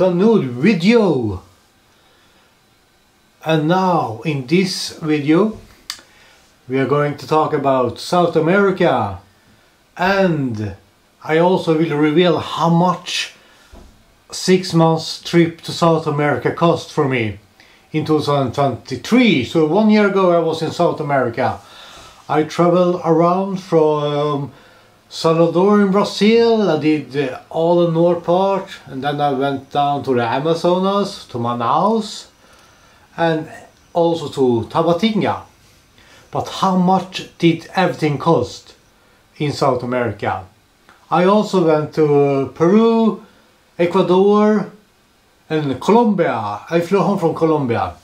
a new video. And now in this video we are going to talk about South America. And I also will reveal how much six months trip to South America cost for me in 2023 so one year ago I was in South America. I traveled around from Salvador in Brazil, I did uh, all the north part and then I went down to the Amazonas, to Manaus and also to Tabatinga. But how much did everything cost in South America? I also went to Peru, Ecuador and Colombia. I flew home from Colombia.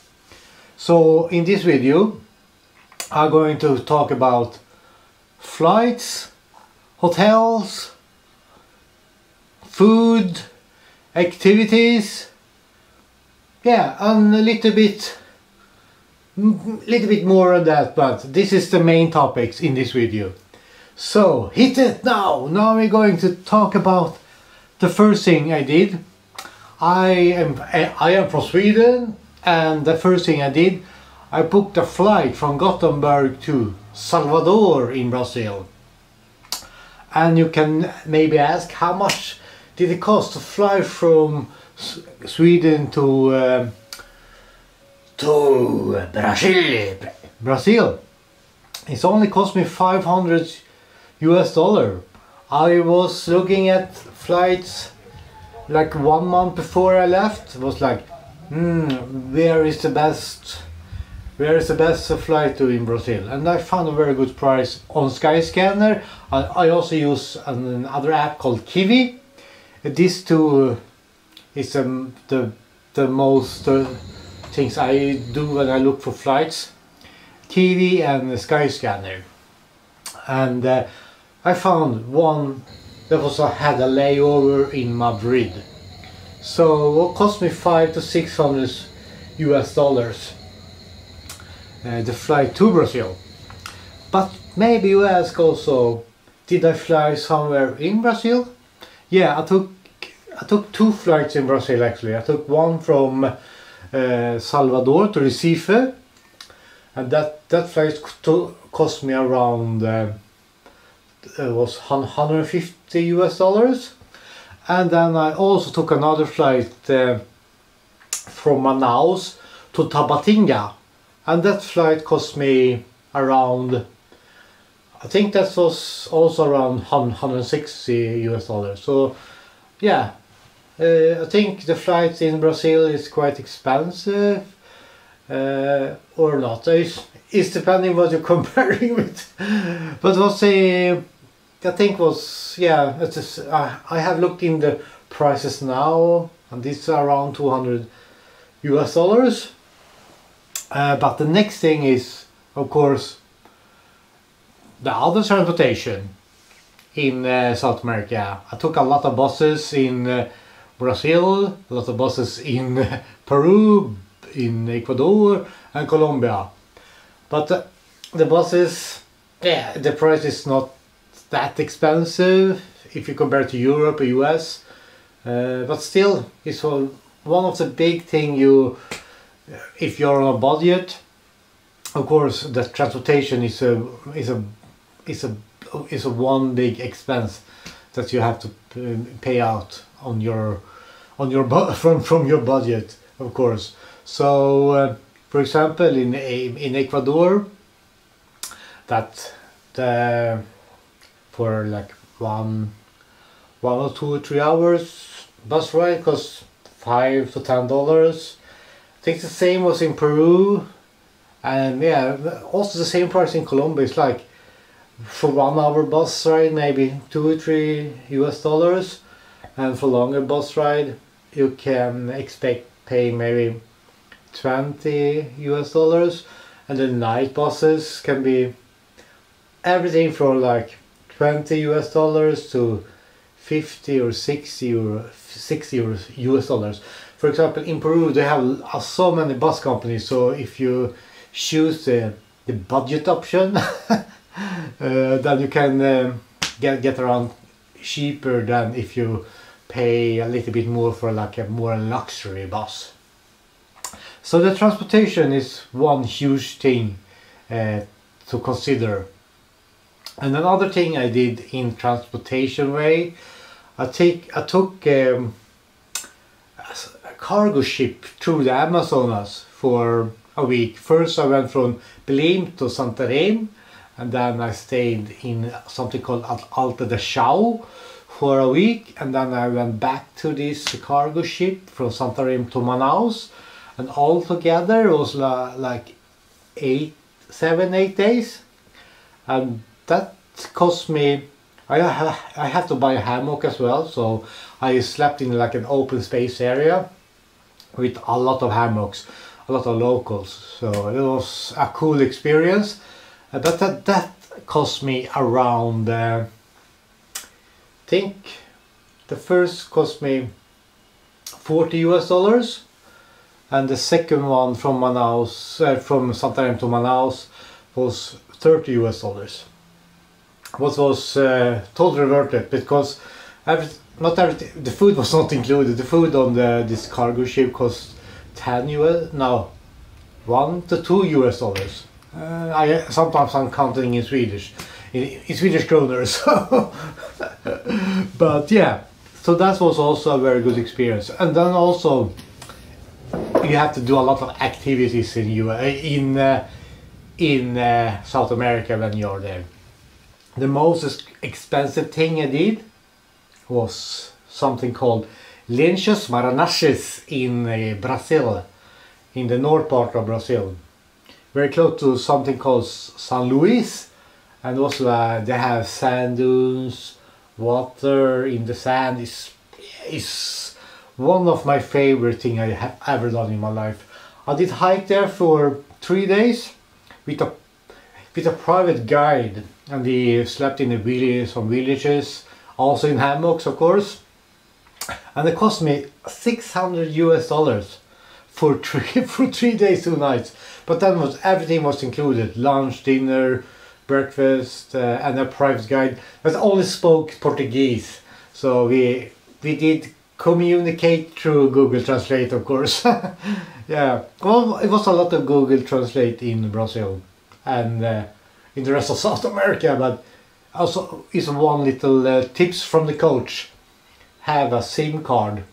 So in this video I'm going to talk about flights, hotels, food, activities, yeah, and a little bit, little bit more on that, but this is the main topics in this video. So hit it now! Now we're going to talk about the first thing I did. I am I am from Sweden, and the first thing I did, I booked a flight from Gothenburg to Salvador in Brazil and you can maybe ask how much did it cost to fly from Sweden to uh, to Brazil? Brazil? It's only cost me 500 US dollar. I was looking at flights like one month before I left. It was like hmm where is the best where is the best flight to in Brazil? And I found a very good price on Skyscanner. I, also use another app called Kiwi. These two is um, the the most uh, things I do when I look for flights. Kiwi and Skyscanner. And uh, I found one that uh, had a layover in Madrid. So it cost me five to six hundred US dollars. uh, the flight to Brazil. But maybe you ask also, did I fly somewhere in Brazil? Yeah, I took I took two flights in Brazil actually. I took one from uh, Salvador to Recife, and that that flight cost me around uh, it was 150 US dollars, and then I also took another flight uh, from Manaus to Tabatinga and that flight cost me around I think that was also around 160 US dollars. So yeah uh, I think the flight in Brazil is quite expensive uh, or not. It's, it's depending what you're comparing with. But was a I think was yeah it's just, uh, I have looked in the prices now and this is around 200 US dollars uh, but the next thing is, of course, the other transportation in uh, South America. I took a lot of buses in uh, Brazil, a lot of buses in Peru, in Ecuador and Colombia. But uh, the buses, yeah, the price is not that expensive if you compare to Europe or US. Uh, but still, it's one of the big thing you if you're on a budget of course the transportation is a is a is a is a one big expense that you have to pay out on your on your from from your budget of course. So uh, for example in in Ecuador that the for like one one or two or three hours bus ride costs five to ten dollars I think the same was in Peru and yeah also the same price in Colombia. It's like for one hour bus ride maybe two or three US dollars and for longer bus ride you can expect pay maybe 20 US dollars. And the night buses can be everything from like 20 US dollars to 50 or 60 or 60 US dollars for example in Peru they have uh, so many bus companies so if you choose the, the budget option uh, then you can um, get, get around cheaper than if you pay a little bit more for like a more luxury bus. So the transportation is one huge thing uh, to consider. And another thing I did in transportation way, I take I took um, cargo ship through the Amazonas for a week. First I went from Belém to Santarém and then I stayed in something called Alter do Chão for a week and then I went back to this cargo ship from Santarém to Manaus and all together it was like eight, seven, eight days and that cost me I, I had to buy a hammock as well so I slept in like an open space area with a lot of hammocks a lot of locals. So it was a cool experience. Uh, but that, that cost me around uh, I think the first cost me 40 US dollars and the second one from Manaus uh, from Santarém to Manaus was 30 US dollars. What was uh, totally worth it because not everything the food was not included. The food on the this cargo ship cost 10 US no 1 to 2 US dollars. Uh, I sometimes I'm counting in Swedish in, in Swedish kronor so. But yeah so that was also a very good experience. And then also you have to do a lot of activities in U in uh, in uh, South America when you're there. The most expensive thing I did was something called Lençóis Maranhenses in uh, Brazil, in the north part of Brazil. Very close to something called San Luis and also uh, they have sand dunes, water in the sand is, is one of my favorite thing I have ever done in my life. I did hike there for three days with a with a private guide and we slept in the village, some villages, also in hammocks of course. And it cost me 600 US dollars for three, for three days, two nights. But then was everything was included, lunch, dinner, breakfast uh, and a private guide that only spoke Portuguese. So we, we did communicate through Google Translate of course. yeah, well it was a lot of Google Translate in Brazil and uh, in the rest of South America but also is one little uh, tips from the coach. Have a SIM card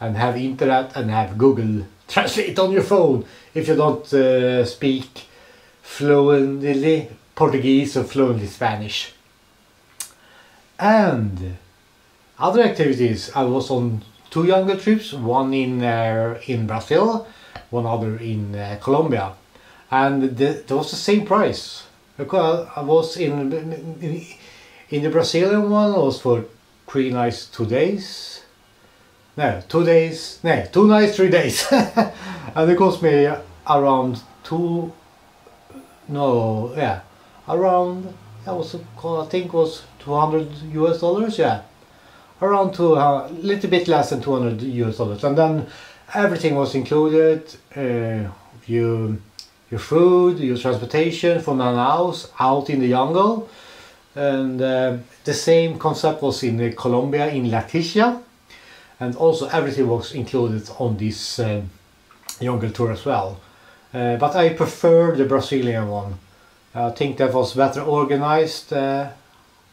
and have internet and have Google Translate on your phone. If you don't uh, speak fluently Portuguese or fluently Spanish. And other activities. I was on two younger trips one in uh, in Brazil one other in uh, Colombia. And the, there was the same price. Because I was in, in, in the Brazilian one was for three nights, two days. No, two days, no, two nights, three days. and it cost me around two, no, yeah, around, that was, I think it was 200 US dollars, yeah. Around two, a uh, little bit less than 200 US dollars. And then everything was included. Uh, you your food, your transportation from an house out in the jungle. And uh, the same concept was in uh, Colombia, in Leticia. And also everything was included on this uh, jungle tour as well. Uh, but I prefer the Brazilian one. I think that was better organized uh,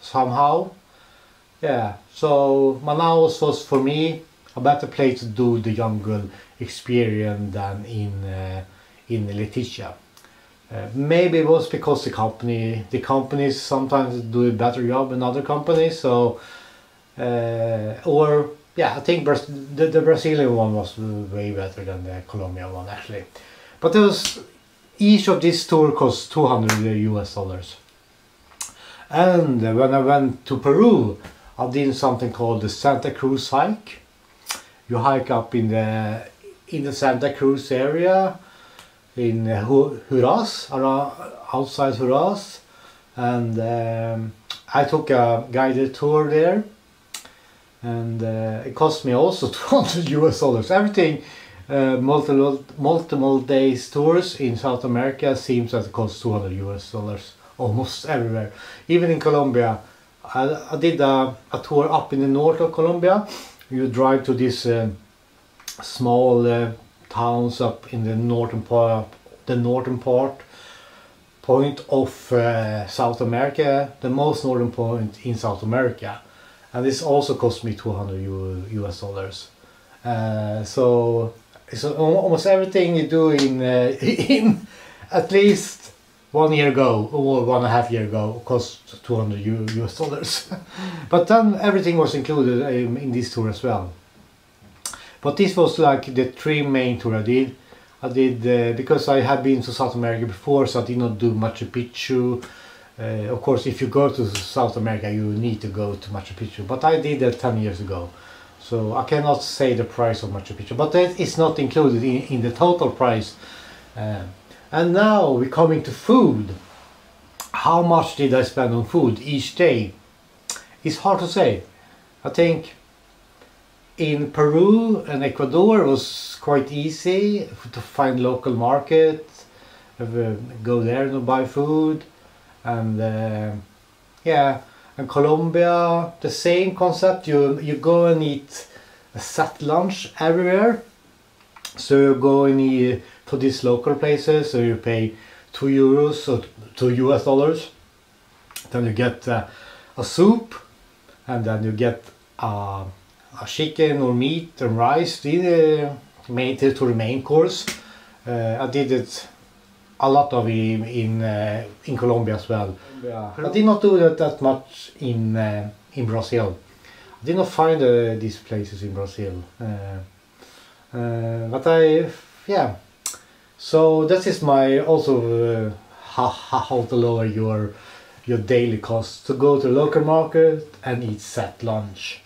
somehow. Yeah, so Manaus was for me a better place to do the jungle experience than in uh, in Leticia. Uh, maybe it was because the company, the companies sometimes do a better job than other companies. So, uh, or yeah, I think Bra the, the Brazilian one was way better than the Colombian one actually. But it was each of these tour cost 200 US dollars. And when I went to Peru, I did something called the Santa Cruz hike. You hike up in the in the Santa Cruz area in Huaraz, outside Huaraz, and um, I took a guided tour there and uh, it cost me also 200 US dollars. Everything, uh, multiple, multiple days tours in South America seems that it costs 200 US dollars almost everywhere. Even in Colombia, I, I did a, a, tour up in the north of Colombia you drive to this uh, small uh, towns up in the northern part, the northern part point of uh, South America, the most northern point in South America, and this also cost me 200 US dollars. Uh, so so almost everything you do in uh, in at least one year ago or one and a half year ago cost 200 US dollars. but then everything was included um, in this tour as well. But this was like the three main tour I did. I did uh, because I had been to South America before, so I did not do Machu Picchu. Uh, of course, if you go to South America, you need to go to Machu Picchu. But I did that 10 years ago. So I cannot say the price of Machu Picchu, but that is not included in, in the total price. Uh, and now we're coming to food. How much did I spend on food each day? It's hard to say. I think in Peru and Ecuador it was quite easy to find local market, go there and buy food, and uh, yeah, and Colombia, the same concept. You you go and eat a set lunch everywhere. So you go and eat to these local places. So you pay two euros or two US dollars. Then you get uh, a soup, and then you get uh, chicken or meat and rice. Made it to the main course. Uh, I did it a lot of in in, uh, in Colombia as well. Yeah. I did not do that that much in uh, in Brazil. I did not find uh, these places in Brazil. Uh, uh, but I yeah. So that is my also how, how to lower your your daily costs to go to local market and eat set lunch.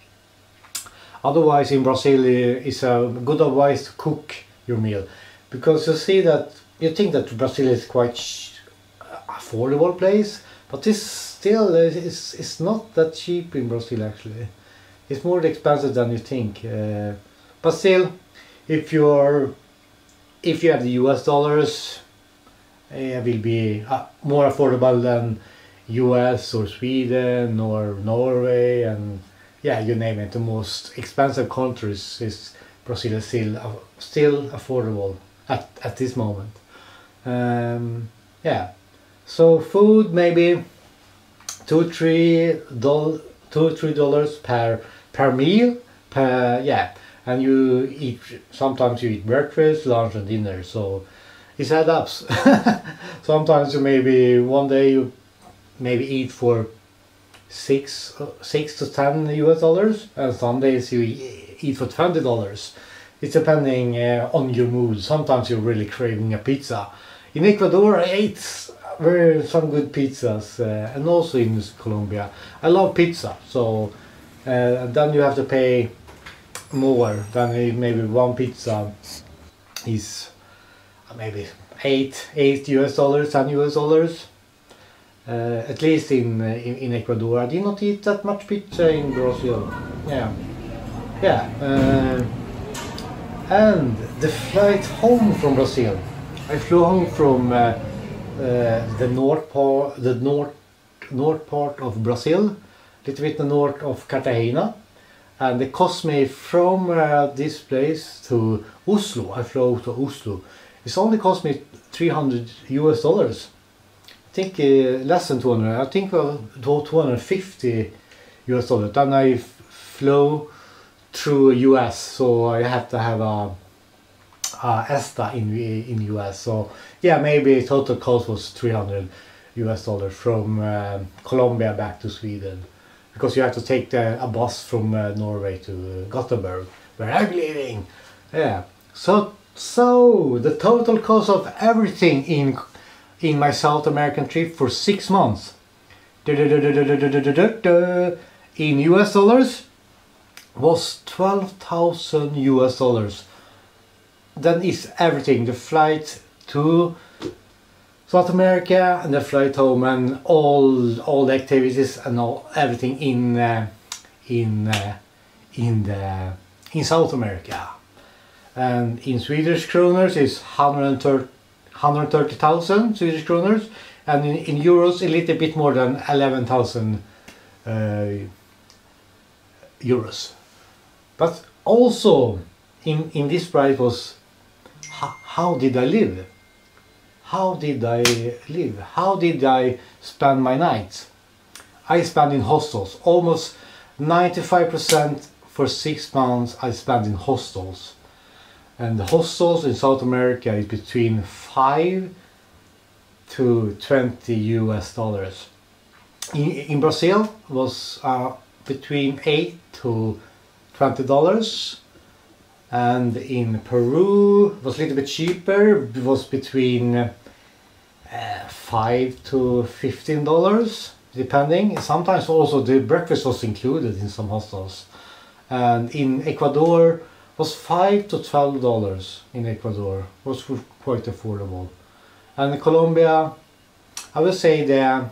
Otherwise in Brazil it's a good advice to cook your meal because you see that you think that Brazil is quite affordable place, but this still is it's not that cheap in Brazil actually. It's more expensive than you think. Uh, but still, if you're if you have the US dollars, it will be uh, more affordable than US or Sweden or Norway and yeah, you name it. The most expensive countries is Brazil is still uh, still affordable at at this moment. Um, yeah. So food maybe two three doll two three dollars per per meal per yeah. And you eat sometimes you eat breakfast lunch and dinner. So it adds up. Sometimes you maybe one day you maybe eat for six six to ten US dollars and some days you eat for twenty dollars. It's depending uh, on your mood. Sometimes you're really craving a pizza. In Ecuador I ate very some good pizzas uh, and also in Colombia. I love pizza so uh, then you have to pay more than maybe one pizza is uh, maybe 8 8 US dollars 10 US dollars uh, at least in, uh, in, in Ecuador I did not eat that much pizza in Brazil yeah yeah uh, and the flight home from Brazil I flew home from uh, the north part, the north north part of Brazil, a little bit north of Cartagena, and it cost me from this place to Oslo. I flew to Oslo. It's only cost me 300 US dollars. Think uh, less than 200. I think uh, 250 US dollars. Then I flew through US, so I had to have a uh, ESTA in in US. So yeah, maybe total cost was 300 US dollars from uh, Colombia back to Sweden because you have to take the, a bus from uh, Norway to Gothenburg where I'm living. Yeah. So so the total cost of everything in in my South American trip for six months. In US dollars was 12,000 US dollars. Then is everything the flight to South America and the flight home and all all the activities and all everything in uh, in uh, in the in South America. And in Swedish kroners is 130 130,000 Swedish kroners and in, in euros a little bit more than 11,000 uh, euros but also in in this price was how, how did I live? How did I live? How did I spend my nights? I spent in hostels. Almost 95% for six months I spent in hostels. And the hostels in South America is between 5 to 20 US dollars. In, in Brazil was uh, between 8 to 20 dollars. And in Peru was a little bit cheaper. It was between uh, 5 to 15 dollars depending. Sometimes also the breakfast was included in some hostels. And in Ecuador was 5 to 12 dollars in Ecuador. Was quite affordable. And in Colombia I would say the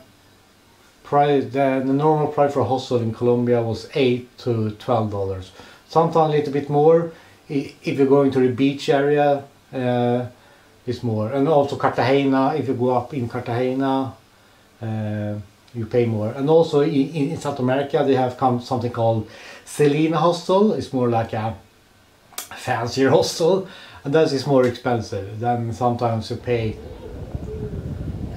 price the, normal price for a hostel in Colombia was 8 to 12 dollars. Sometimes a little bit more. If you're going to the beach area uh, it's more. And also Cartagena if you go up in Cartagena uh, you pay more. And also in, in South America they have come something called Selina hostel. It's more like a fancier hostel and that is more expensive then sometimes you pay.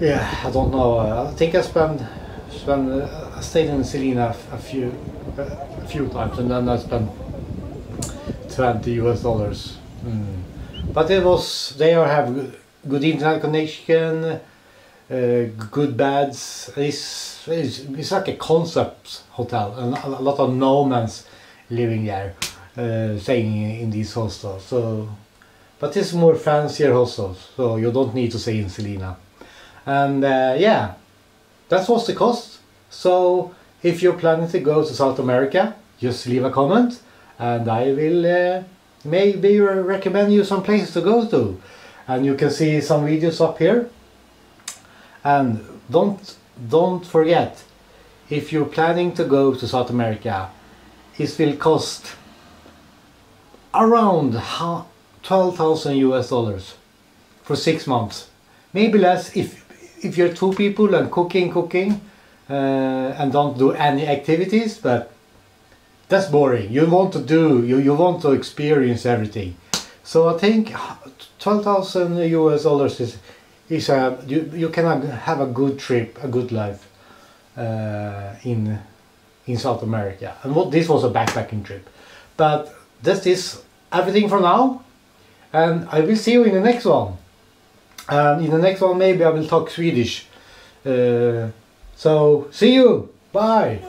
Yeah I don't know I think I spent spent uh, I stayed in Selina a few a few times and then I spent 20 US dollars. Mm. but it was they have good internet connection uh, good beds. It's, it's, it's like a concept hotel and a lot of nomads living there uh, staying in these hostels. So but it's more fancier hostels so you don't need to stay in Selina. And uh, yeah that was the cost. So if you're planning to go to South America just leave a comment and I will uh, maybe recommend you some places to go to. And you can see some videos up here. And don't don't forget if you're planning to go to South America it will cost around 12,000 US dollars for six months maybe less if if you're two people and cooking cooking uh, and don't do any activities but that's boring. You want to do, you, you want to experience everything. So I think 12,000 US dollars is, is a, you, you can have a good trip, a good life uh, in, in South America. And what, this was a backpacking trip. But this is everything for now. And I will see you in the next one. And in the next one maybe I will talk Swedish. Uh, so see you. Bye.